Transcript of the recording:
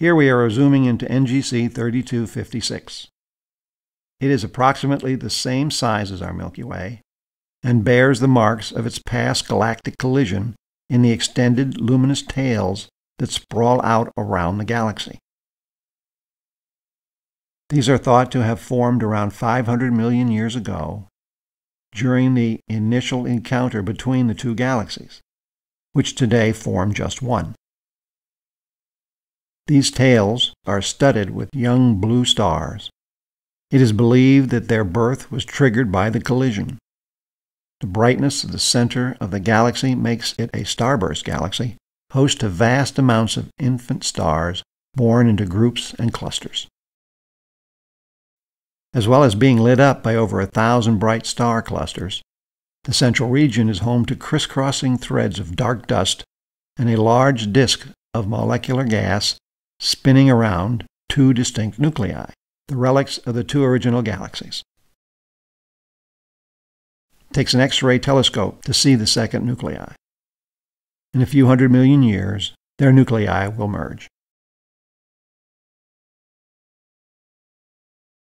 Here we are zooming into NGC 3256. It is approximately the same size as our Milky Way and bears the marks of its past galactic collision in the extended luminous tails that sprawl out around the galaxy. These are thought to have formed around 500 million years ago during the initial encounter between the two galaxies, which today form just one. These tails are studded with young blue stars. It is believed that their birth was triggered by the collision. The brightness of the center of the galaxy makes it a starburst galaxy, host to vast amounts of infant stars born into groups and clusters. As well as being lit up by over a thousand bright star clusters, the central region is home to crisscrossing threads of dark dust and a large disk of molecular gas spinning around two distinct nuclei, the relics of the two original galaxies. It takes an X ray telescope to see the second nuclei. In a few hundred million years, their nuclei will merge.